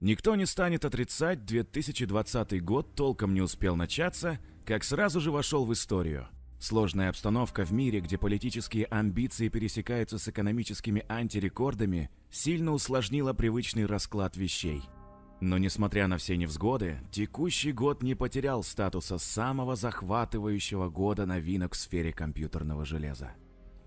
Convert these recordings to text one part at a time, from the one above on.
Никто не станет отрицать, 2020 год толком не успел начаться, как сразу же вошел в историю. Сложная обстановка в мире, где политические амбиции пересекаются с экономическими антирекордами, сильно усложнила привычный расклад вещей. Но несмотря на все невзгоды, текущий год не потерял статуса самого захватывающего года новинок в сфере компьютерного железа.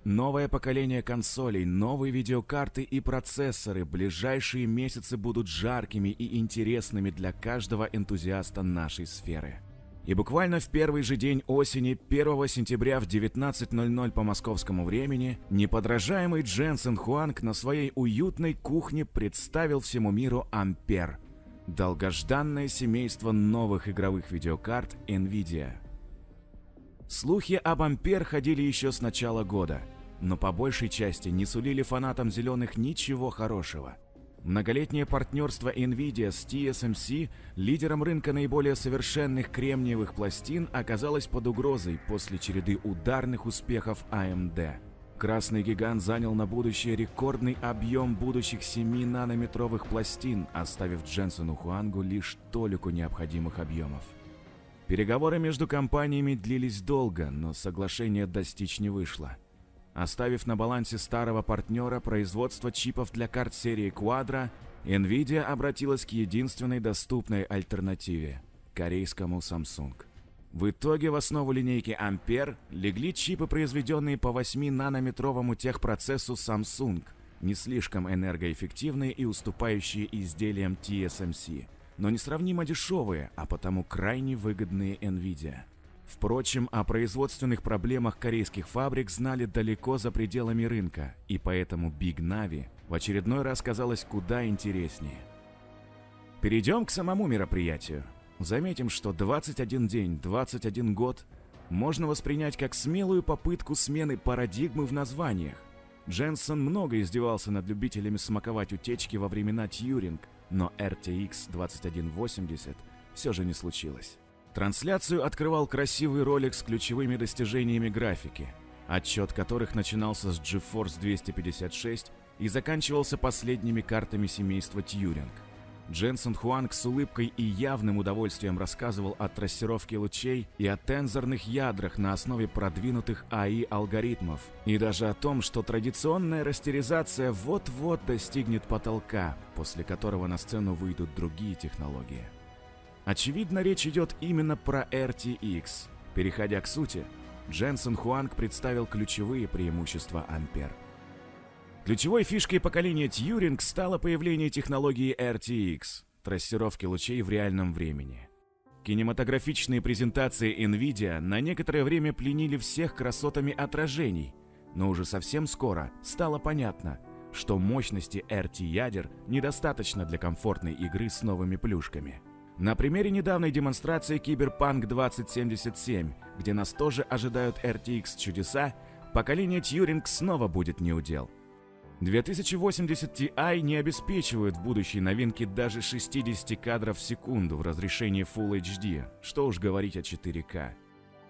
Новое поколение консолей, новые видеокарты и процессоры ближайшие месяцы будут жаркими и интересными для каждого энтузиаста нашей сферы. И буквально в первый же день осени, 1 сентября в 19.00 по московскому времени, неподражаемый Дженсен Хуанг на своей уютной кухне представил всему миру Ампер – долгожданное семейство новых игровых видеокарт NVIDIA. Слухи об Ампер ходили еще с начала года – но по большей части не сулили фанатам «Зеленых» ничего хорошего. Многолетнее партнерство NVIDIA с TSMC, лидером рынка наиболее совершенных кремниевых пластин, оказалось под угрозой после череды ударных успехов AMD. Красный гигант занял на будущее рекордный объем будущих 7-нанометровых пластин, оставив Дженсону Хуангу лишь толику необходимых объемов. Переговоры между компаниями длились долго, но соглашение достичь не вышло – Оставив на балансе старого партнера производство чипов для карт серии Quadro, Nvidia обратилась к единственной доступной альтернативе – корейскому Samsung. В итоге в основу линейки Ampere легли чипы, произведенные по 8-нанометровому техпроцессу Samsung, не слишком энергоэффективные и уступающие изделиям TSMC, но несравнимо дешевые, а потому крайне выгодные Nvidia – Впрочем, о производственных проблемах корейских фабрик знали далеко за пределами рынка, и поэтому Big Navi в очередной раз казалось куда интереснее. Перейдем к самому мероприятию. Заметим, что 21 день, 21 год можно воспринять как смелую попытку смены парадигмы в названиях. Дженсон много издевался над любителями смаковать утечки во времена Тьюринг, но RTX 2180 все же не случилось. Трансляцию открывал красивый ролик с ключевыми достижениями графики, отчет которых начинался с GeForce 256 и заканчивался последними картами семейства Тьюринг. Дженсен Хуанг с улыбкой и явным удовольствием рассказывал о трассировке лучей и о тензорных ядрах на основе продвинутых АИ-алгоритмов, и даже о том, что традиционная растеризация вот-вот достигнет потолка, после которого на сцену выйдут другие технологии. Очевидно, речь идет именно про RTX. Переходя к сути, Дженсен Хуанг представил ключевые преимущества Ампер. Ключевой фишкой поколения Тьюринг стало появление технологии RTX – трассировки лучей в реальном времени. Кинематографичные презентации NVIDIA на некоторое время пленили всех красотами отражений, но уже совсем скоро стало понятно, что мощности RT-ядер недостаточно для комфортной игры с новыми плюшками – на примере недавней демонстрации Cyberpunk 2077, где нас тоже ожидают RTX чудеса, поколение Тьюринг снова будет неудел. 2080 Ti не обеспечивают в будущей новинке даже 60 кадров в секунду в разрешении Full HD, что уж говорить о 4К.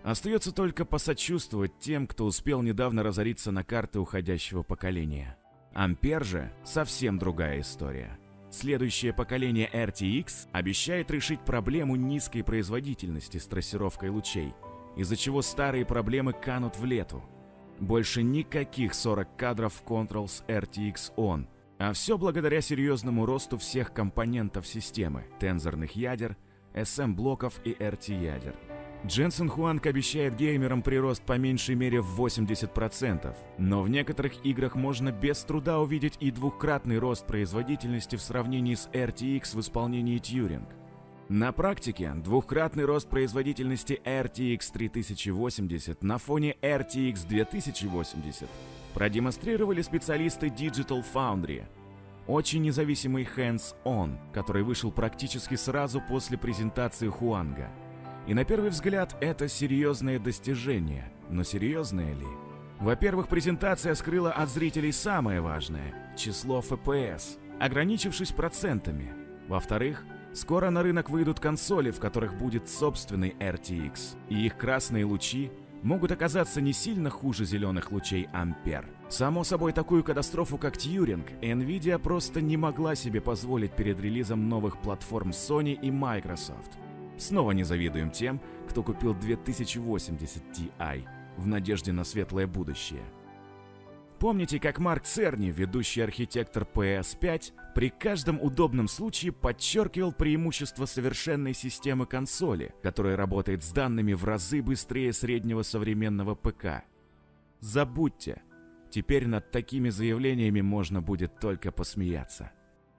Остается только посочувствовать тем, кто успел недавно разориться на карты уходящего поколения. Ампер же совсем другая история. Следующее поколение RTX обещает решить проблему низкой производительности с трассировкой лучей, из-за чего старые проблемы канут в лету. Больше никаких 40 кадров в Controls RTX ON, а все благодаря серьезному росту всех компонентов системы, тензорных ядер, SM-блоков и RT-ядер. Дженсен Хуанг обещает геймерам прирост по меньшей мере в 80%, но в некоторых играх можно без труда увидеть и двукратный рост производительности в сравнении с RTX в исполнении Turing. На практике двухкратный рост производительности RTX 3080 на фоне RTX 2080 продемонстрировали специалисты Digital Foundry, очень независимый Hands-On, который вышел практически сразу после презентации Хуанга – и на первый взгляд это серьезное достижение, но серьезное ли? Во-первых, презентация скрыла от зрителей самое важное – число FPS, ограничившись процентами. Во-вторых, скоро на рынок выйдут консоли, в которых будет собственный RTX, и их красные лучи могут оказаться не сильно хуже зеленых лучей Ампер. Само собой, такую катастрофу, как Тьюринг, Nvidia просто не могла себе позволить перед релизом новых платформ Sony и Microsoft. Снова не завидуем тем, кто купил 2080 Ti в надежде на светлое будущее. Помните, как Марк Церни, ведущий архитектор PS5, при каждом удобном случае подчеркивал преимущество совершенной системы консоли, которая работает с данными в разы быстрее среднего современного ПК? Забудьте. Теперь над такими заявлениями можно будет только посмеяться.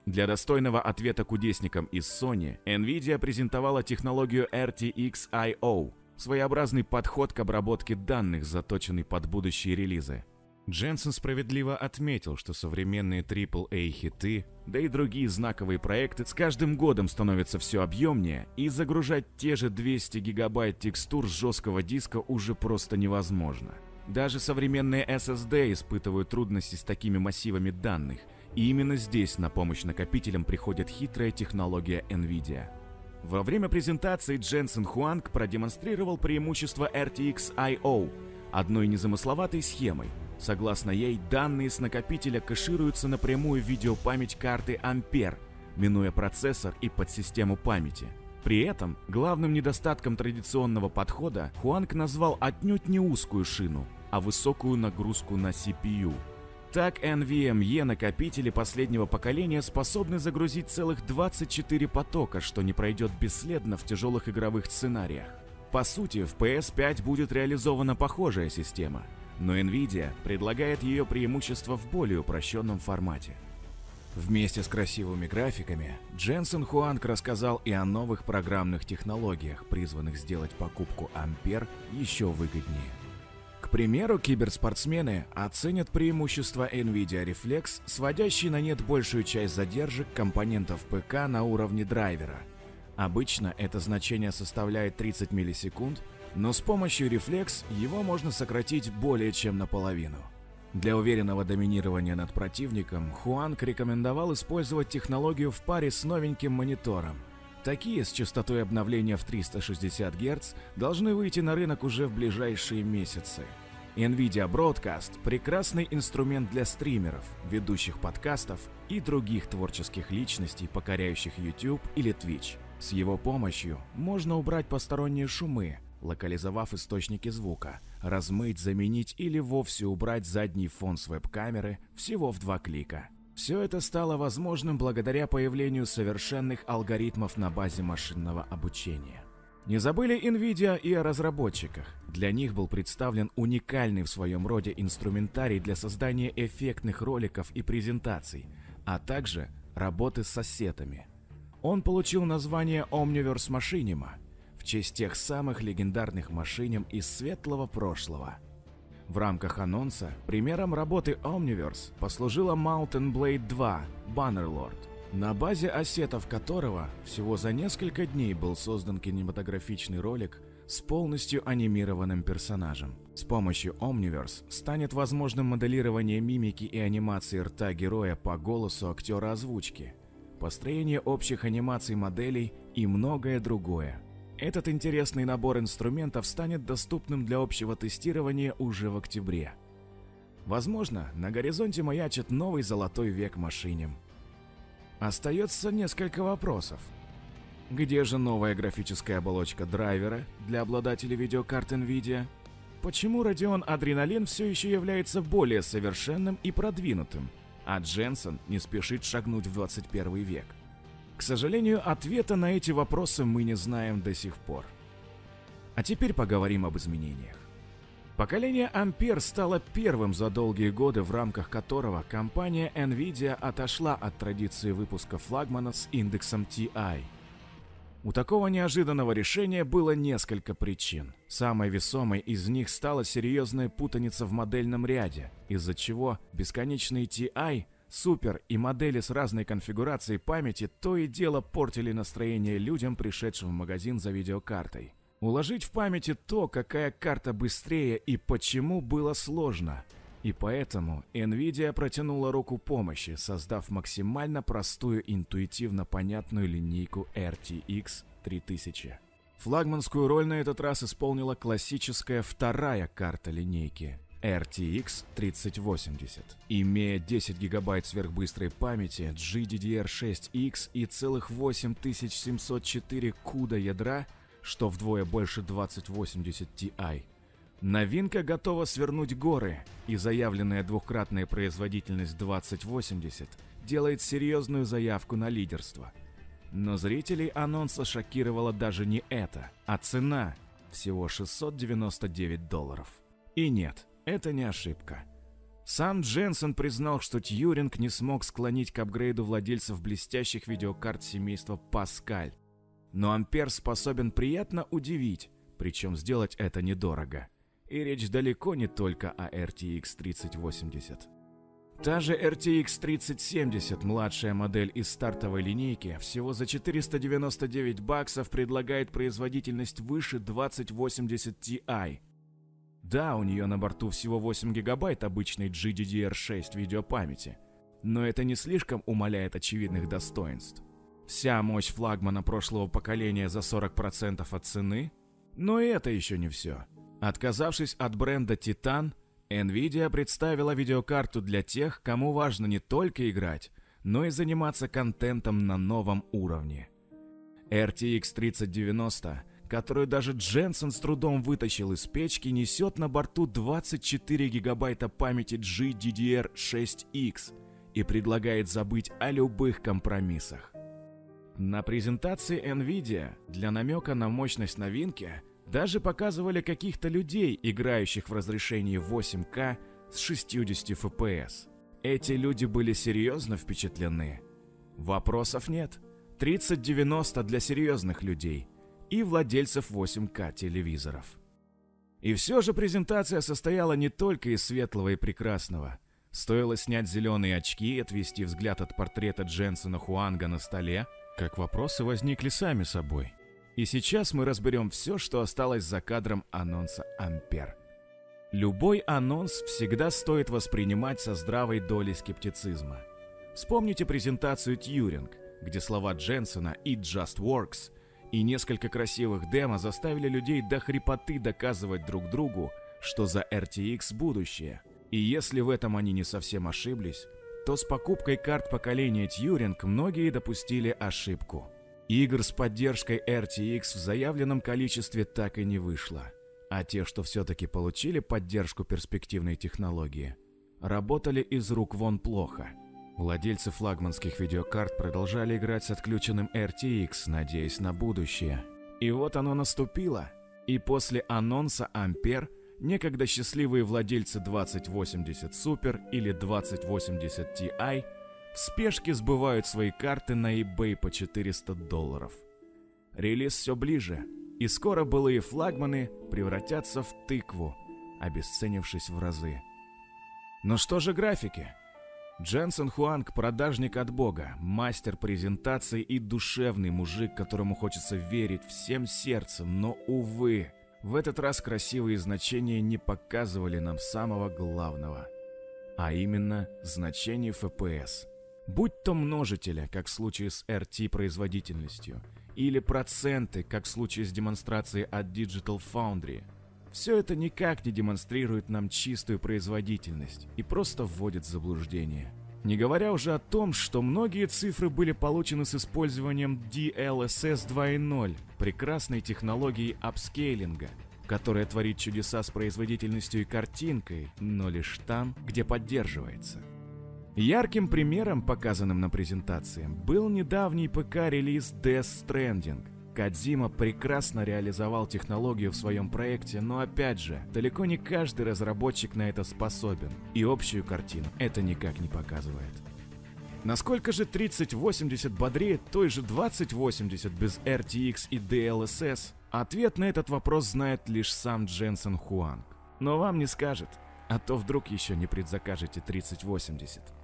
Для достойного ответа кудесникам из Sony, Nvidia презентовала технологию RTX IO, своеобразный подход к обработке данных, заточенный под будущие релизы. Дженсен справедливо отметил, что современные AAA-хиты, да и другие знаковые проекты с каждым годом становятся все объемнее, и загружать те же 200 гигабайт текстур с жесткого диска уже просто невозможно. Даже современные SSD испытывают трудности с такими массивами данных, и именно здесь на помощь накопителям приходит хитрая технология NVIDIA. Во время презентации Дженсен Хуанг продемонстрировал преимущество RTX IO, одной незамысловатой схемой – Согласно ей, данные с накопителя кэшируются напрямую в видеопамять карты Ампер, минуя процессор и подсистему памяти. При этом главным недостатком традиционного подхода Хуанг назвал отнюдь не узкую шину, а высокую нагрузку на CPU. Так NVMe накопители последнего поколения способны загрузить целых 24 потока, что не пройдет бесследно в тяжелых игровых сценариях. По сути, в PS5 будет реализована похожая система – но Nvidia предлагает ее преимущество в более упрощенном формате. Вместе с красивыми графиками, Дженсен Хуанг рассказал и о новых программных технологиях, призванных сделать покупку Ампер еще выгоднее. К примеру, киберспортсмены оценят преимущество NVIDIA Reflex, сводящий на нет большую часть задержек компонентов ПК на уровне драйвера. Обычно это значение составляет 30 миллисекунд, но с помощью рефлекс его можно сократить более чем наполовину. Для уверенного доминирования над противником Хуанг рекомендовал использовать технологию в паре с новеньким монитором. Такие с частотой обновления в 360 Гц должны выйти на рынок уже в ближайшие месяцы. NVIDIA Broadcast – прекрасный инструмент для стримеров, ведущих подкастов и других творческих личностей, покоряющих YouTube или Twitch. С его помощью можно убрать посторонние шумы, локализовав источники звука, размыть, заменить или вовсе убрать задний фон с веб-камеры всего в два клика. Все это стало возможным благодаря появлению совершенных алгоритмов на базе машинного обучения. Не забыли NVIDIA и о разработчиках. Для них был представлен уникальный в своем роде инструментарий для создания эффектных роликов и презентаций, а также работы с ассетами. Он получил название Omniverse Machinima – в честь тех самых легендарных машинем из светлого прошлого. В рамках анонса примером работы Omniverse послужила Mountain Blade 2 Bannerlord, на базе ассетов которого всего за несколько дней был создан кинематографичный ролик с полностью анимированным персонажем. С помощью Omniverse станет возможным моделирование мимики и анимации рта героя по голосу актера озвучки, построение общих анимаций моделей и многое другое. Этот интересный набор инструментов станет доступным для общего тестирования уже в октябре. Возможно, на горизонте маячит новый золотой век машинем. Остается несколько вопросов. Где же новая графическая оболочка драйвера для обладателей видеокарт NVIDIA? Почему Radeon Adrenalin все еще является более совершенным и продвинутым, а Jensen не спешит шагнуть в 21 век? К сожалению, ответа на эти вопросы мы не знаем до сих пор. А теперь поговорим об изменениях. Поколение Ampere стало первым за долгие годы, в рамках которого компания Nvidia отошла от традиции выпуска флагмана с индексом TI. У такого неожиданного решения было несколько причин. Самой весомой из них стала серьезная путаница в модельном ряде, из-за чего бесконечные TI Супер и модели с разной конфигурацией памяти то и дело портили настроение людям, пришедшим в магазин за видеокартой. Уложить в памяти то, какая карта быстрее и почему было сложно. И поэтому Nvidia протянула руку помощи, создав максимально простую интуитивно понятную линейку RTX 3000. Флагманскую роль на этот раз исполнила классическая вторая карта линейки RTX 3080. Имея 10 гигабайт сверхбыстрой памяти, GDDR6X и целых 8704 CUDA ядра, что вдвое больше 2080 Ti, Новинка готова свернуть горы, и заявленная двухкратная производительность 2080 делает серьезную заявку на лидерство. Но зрителей анонса шокировала даже не это, а цена – всего 699 долларов. И нет, это не ошибка. Сам Дженсен признал, что Тьюринг не смог склонить к апгрейду владельцев блестящих видеокарт семейства Паскаль. Но Ампер способен приятно удивить, причем сделать это недорого. И речь далеко не только о RTX 3080. Та же RTX 3070, младшая модель из стартовой линейки, всего за 499 баксов предлагает производительность выше 2080 Ti. Да, у нее на борту всего 8 гигабайт обычной GDDR6 видеопамяти, но это не слишком умаляет очевидных достоинств. Вся мощь флагмана прошлого поколения за 40% от цены? Но и это еще не все. Отказавшись от бренда Titan, Nvidia представила видеокарту для тех, кому важно не только играть, но и заниматься контентом на новом уровне. RTX 3090, которую даже Дженсен с трудом вытащил из печки, несет на борту 24 гигабайта памяти GDDR6X и предлагает забыть о любых компромиссах. На презентации Nvidia для намека на мощность новинки – даже показывали каких-то людей, играющих в разрешении 8К с 60 FPS. Эти люди были серьезно впечатлены. Вопросов нет. 3090 для серьезных людей и владельцев 8К телевизоров. И все же презентация состояла не только из светлого и прекрасного. Стоило снять зеленые очки и отвести взгляд от портрета Дженсона Хуанга на столе, как вопросы возникли сами собой – и сейчас мы разберем все, что осталось за кадром анонса «Ампер». Любой анонс всегда стоит воспринимать со здравой долей скептицизма. Вспомните презентацию Тьюринг, где слова Дженсона «It just works» и несколько красивых демо заставили людей до хрипоты доказывать друг другу, что за RTX будущее. И если в этом они не совсем ошиблись, то с покупкой карт поколения Тьюринг многие допустили ошибку – Игр с поддержкой RTX в заявленном количестве так и не вышло. А те, что все-таки получили поддержку перспективной технологии, работали из рук вон плохо. Владельцы флагманских видеокарт продолжали играть с отключенным RTX, надеясь на будущее. И вот оно наступило. И после анонса Ампер, некогда счастливые владельцы 2080 Super или 2080 Ti в спешке сбывают свои карты на eBay по 400 долларов. Релиз все ближе, и скоро былые флагманы превратятся в тыкву, обесценившись в разы. Но что же графики? Дженсен Хуанг – продажник от бога, мастер презентации и душевный мужик, которому хочется верить всем сердцем, но, увы, в этот раз красивые значения не показывали нам самого главного, а именно значение FPS – Будь то множители, как в случае с RT производительностью, или проценты, как в случае с демонстрацией от Digital Foundry, все это никак не демонстрирует нам чистую производительность и просто вводит в заблуждение. Не говоря уже о том, что многие цифры были получены с использованием DLSS 2.0, прекрасной технологии апскейлинга, которая творит чудеса с производительностью и картинкой, но лишь там, где поддерживается – Ярким примером, показанным на презентации, был недавний ПК-релиз Death Stranding. Кадзима прекрасно реализовал технологию в своем проекте, но опять же, далеко не каждый разработчик на это способен, и общую картину это никак не показывает. Насколько же 3080 бодрее той же 2080 без RTX и DLSS? Ответ на этот вопрос знает лишь сам Дженсен Хуанг. Но вам не скажет, а то вдруг еще не предзакажете 3080.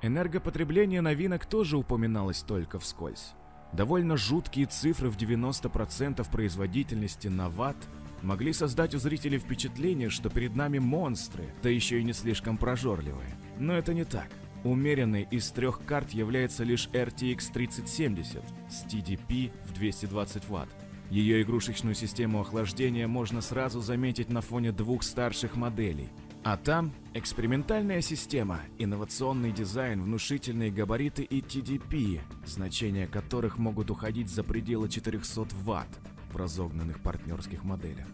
Энергопотребление новинок тоже упоминалось только вскользь. Довольно жуткие цифры в 90% производительности на ватт могли создать у зрителей впечатление, что перед нами монстры, да еще и не слишком прожорливые. Но это не так. Умеренной из трех карт является лишь RTX 3070 с TDP в 220 Вт. Ее игрушечную систему охлаждения можно сразу заметить на фоне двух старших моделей. А там экспериментальная система, инновационный дизайн, внушительные габариты и TDP, значения которых могут уходить за пределы 400 Вт в разогнанных партнерских моделях.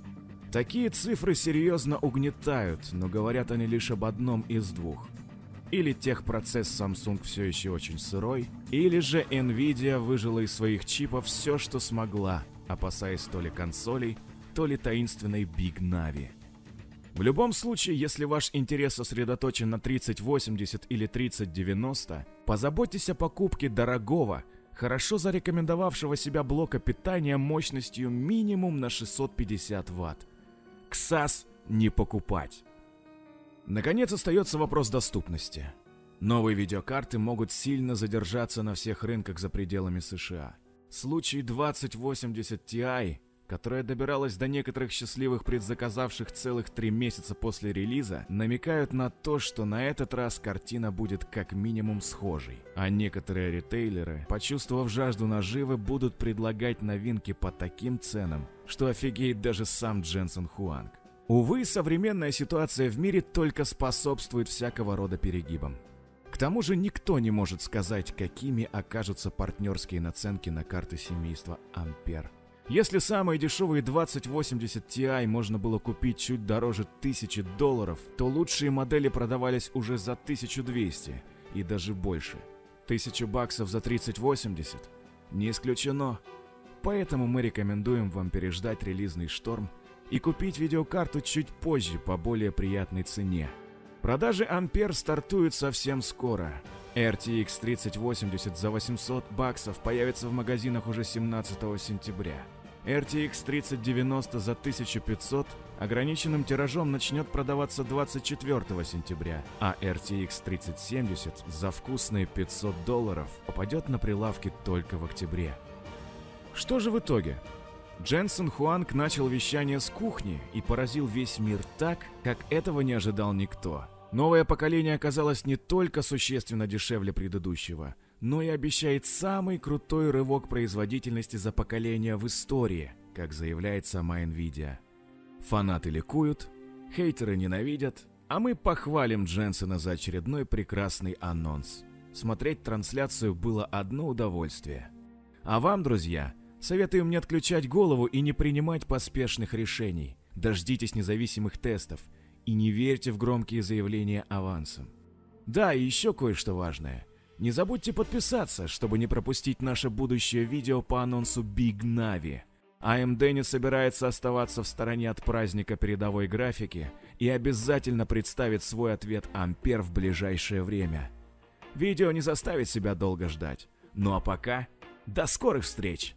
Такие цифры серьезно угнетают, но говорят они лишь об одном из двух. Или техпроцесс Samsung все еще очень сырой, или же Nvidia выжила из своих чипов все, что смогла, опасаясь то ли консолей, то ли таинственной Big Navi. В любом случае, если ваш интерес сосредоточен на 3080 или 3090, позаботьтесь о покупке дорогого, хорошо зарекомендовавшего себя блока питания мощностью минимум на 650 Вт. XAS не покупать. Наконец остается вопрос доступности. Новые видеокарты могут сильно задержаться на всех рынках за пределами США. Случай 2080 Ti, которая добиралась до некоторых счастливых предзаказавших целых три месяца после релиза, намекают на то, что на этот раз картина будет как минимум схожей. А некоторые ритейлеры, почувствовав жажду наживы, будут предлагать новинки по таким ценам, что офигеет даже сам Дженсен Хуанг. Увы, современная ситуация в мире только способствует всякого рода перегибам. К тому же никто не может сказать, какими окажутся партнерские наценки на карты семейства Ампер. Если самые дешевые 2080 Ti можно было купить чуть дороже 1000 долларов, то лучшие модели продавались уже за 1200 и даже больше. 1000 баксов за 3080? Не исключено. Поэтому мы рекомендуем вам переждать релизный шторм и купить видеокарту чуть позже по более приятной цене. Продажи Ampere стартуют совсем скоро. RTX 3080 за 800 баксов появится в магазинах уже 17 сентября. RTX 3090 за 1500 ограниченным тиражом начнет продаваться 24 сентября, а RTX 3070 за вкусные 500 долларов попадет на прилавки только в октябре. Что же в итоге? Дженсен Хуанг начал вещание с кухни и поразил весь мир так, как этого не ожидал никто. Новое поколение оказалось не только существенно дешевле предыдущего, но и обещает самый крутой рывок производительности за поколение в истории, как заявляет сама Nvidia. Фанаты ликуют, хейтеры ненавидят, а мы похвалим Дженсена за очередной прекрасный анонс. Смотреть трансляцию было одно удовольствие. А вам, друзья, Советуем не отключать голову и не принимать поспешных решений. Дождитесь независимых тестов и не верьте в громкие заявления авансом. Да, и еще кое-что важное. Не забудьте подписаться, чтобы не пропустить наше будущее видео по анонсу Big Navi. AMD не собирается оставаться в стороне от праздника передовой графики и обязательно представит свой ответ Ампер в ближайшее время. Видео не заставит себя долго ждать. Ну а пока, до скорых встреч!